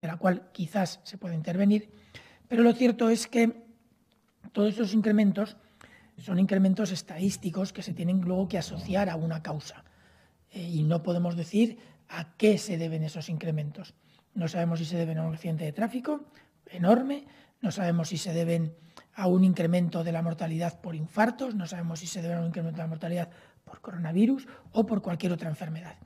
de la cual quizás se puede intervenir, pero lo cierto es que todos esos incrementos son incrementos estadísticos que se tienen luego que asociar a una causa eh, y no podemos decir a qué se deben esos incrementos. No sabemos si se deben a un accidente de tráfico enorme, no sabemos si se deben a un incremento de la mortalidad por infartos, no sabemos si se deben a un incremento de la mortalidad por coronavirus o por cualquier otra enfermedad.